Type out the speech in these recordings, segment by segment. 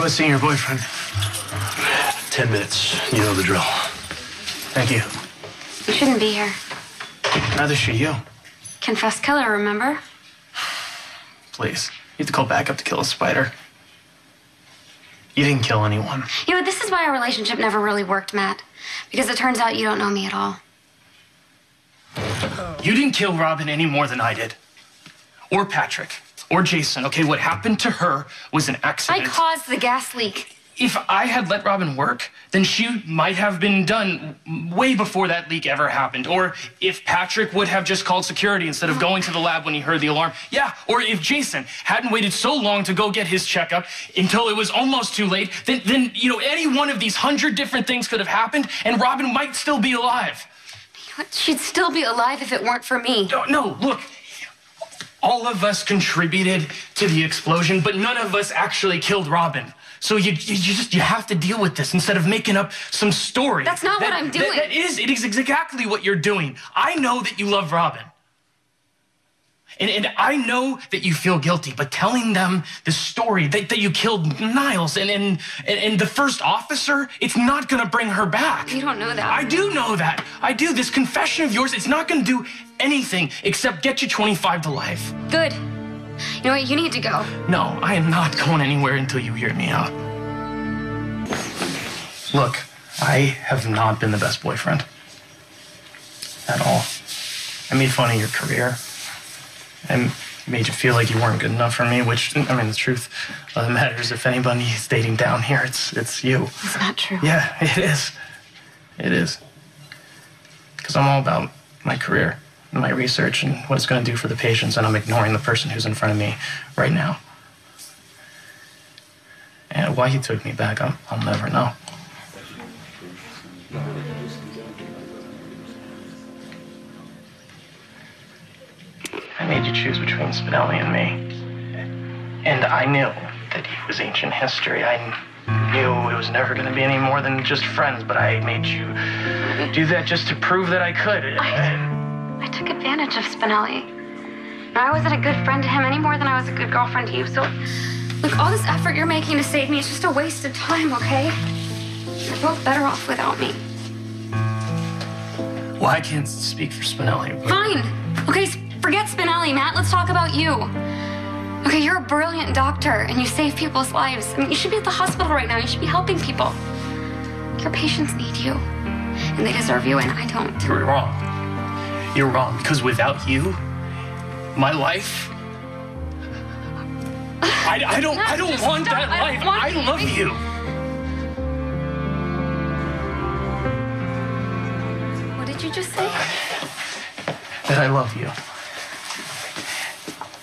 How about seeing your boyfriend? Ten minutes. You know the drill. Thank you. You shouldn't be here. Neither should you. Confessed killer, remember? Please. You have to call back up to kill a spider. You didn't kill anyone. You know, this is why our relationship never really worked, Matt. Because it turns out you don't know me at all. You didn't kill Robin any more than I did. Or Patrick. Or Jason. Okay, what happened to her was an accident. I caused the gas leak. if I had let Robin work, then she might have been done way before that leak ever happened. Or if Patrick would have just called security instead of going to the lab when he heard the alarm. Yeah, or if Jason hadn't waited so long to go get his checkup until it was almost too late, then, then you know, any one of these hundred different things could have happened and Robin might still be alive. She'd still be alive if it weren't for me. No, no, look. All of us contributed to the explosion, but none of us actually killed Robin. So you, you, you just you have to deal with this instead of making up some story. That's not what I'm that- doing. that is it is exactly what you're doing. I know that you love Robin. And, and I know that you feel guilty, but telling them the story that, that you killed Niles and, and, and, and the first officer, it's not gonna bring her back. You don't know that. I do know that. I do. This confession of yours, it's not gonna do anything except get you 25 to life. Good. You know what? You need to go. No, I am not going anywhere until you hear me out. Look, I have not been the best boyfriend. At all. I made fun of your career. And made you feel like you weren't good enough for me, which, I mean, the truth of the matter is if anybody is dating down here, it's, it's you. It's not true. Yeah, it is. It is. Because I'm all about my career and my research and what it's going to do for the patients, and I'm ignoring the person who's in front of me right now. And why he took me back, I'll, I'll never know. Made you choose between Spinelli and me. And I knew that he was ancient history. I knew it was never going to be any more than just friends, but I made you do that just to prove that I could. I I took advantage of Spinelli. And I wasn't a good friend to him any more than I was a good girlfriend to you. So, look, all this effort you're making to save me is just a waste of time, okay? You're both better off without me. Well, I can't speak for Spinelli. but- Fine. Okay, forget Spinelli, Matt. Let's talk about you. Okay, you're a brilliant doctor and you save people's lives. I mean, you should be at the hospital right now. You should be helping people. Your patients need you, and they deserve you, and I don't. You're wrong. You're wrong because without you, my life. I, I don't. I don't want stop. that I life. want I you. love you. What did you just say? That I love you.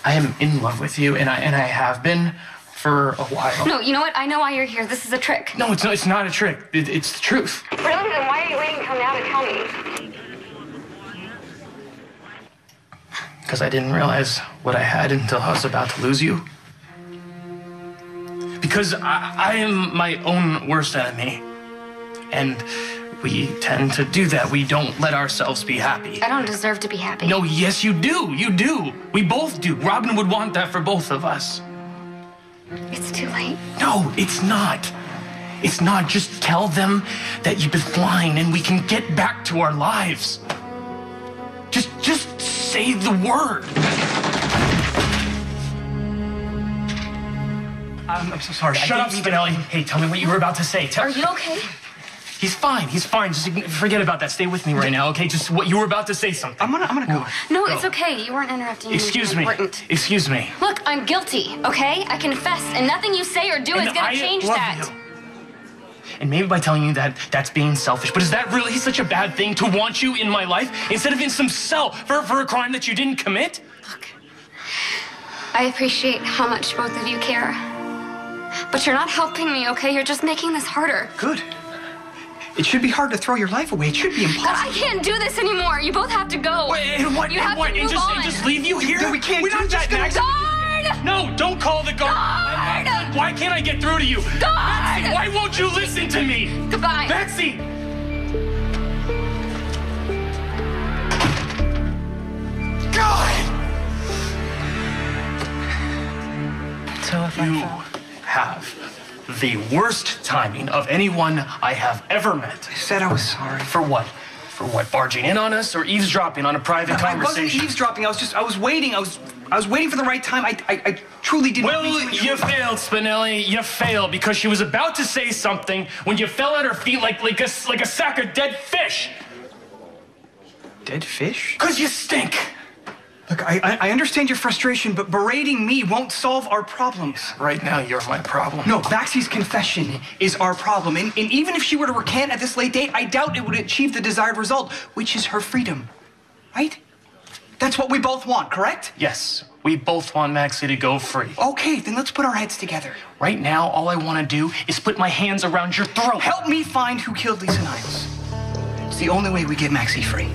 I am in love with you, and I and I have been for a while. No, you know what? I know why you're here. This is a trick. No, it's not. It's not a trick. It, it's the truth. Really? Then why are you waiting until now to tell me? Because I didn't realize what I had until I was about to lose you. Because I, I am my own worst enemy. And we tend to do that. We don't let ourselves be happy. I don't deserve to be happy. No, yes, you do. You do. We both do. Robin would want that for both of us. It's too late. No, it's not. It's not. Just tell them that you've been flying and we can get back to our lives. Just just say the word. I'm, I'm so sorry. Shut up, Spinelli. Hey, tell me what you were about to say. Tell Are you okay? He's fine. He's fine. Just forget about that. Stay with me right now, okay? Just what you were about to say something. I'm gonna, I'm gonna go. No, Go. it's okay. You weren't interrupting Excuse me. important. Excuse me. Look, I'm guilty, okay? I confess, and nothing you say or do is gonna I change love that. you. And maybe by telling you that, that's being selfish. But is that really such a bad thing to want you in my life instead of in some cell for, for a crime that you didn't commit? Look, I appreciate how much both of you care. But you're not helping me, okay? You're just making this harder. Good. It should be hard to throw your life away. It should be God, impossible. I can't do this anymore. You both have to go. Wait, and what? You and have what? to and just, on. and just leave you here? No, we can't We're do not that, just Max. Guard! No, don't call the guard. Guard! Why can't I get through to you? Guard! Maxie, why won't you listen to me? Goodbye. Maxie! God! So if You have the worst timing of anyone I have ever met. I said I was sorry. For what? For what? Barging in on us or eavesdropping on a private conversation? I wasn't eavesdropping. I was just, I was waiting. I was, I was waiting for the right time. I, I, I truly didn't. Well, you failed, Spinelli. You failed because she was about to say something when you fell at her feet like like a like a sack of dead fish. Dead fish? Cause you stink. Look, I, I, I understand your frustration, but berating me won't solve our problems. Right now, you're my problem. No, Maxie's confession is our problem. And, and even if she were to recant at this late date, I doubt it would achieve the desired result, which is her freedom. Right? That's what we both want, correct? Yes, we both want Maxie to go free. Okay, then let's put our heads together. Right now, all I want to do is put my hands around your throat. Help me find who killed Lisa Niles. It's the only way we get Maxie free.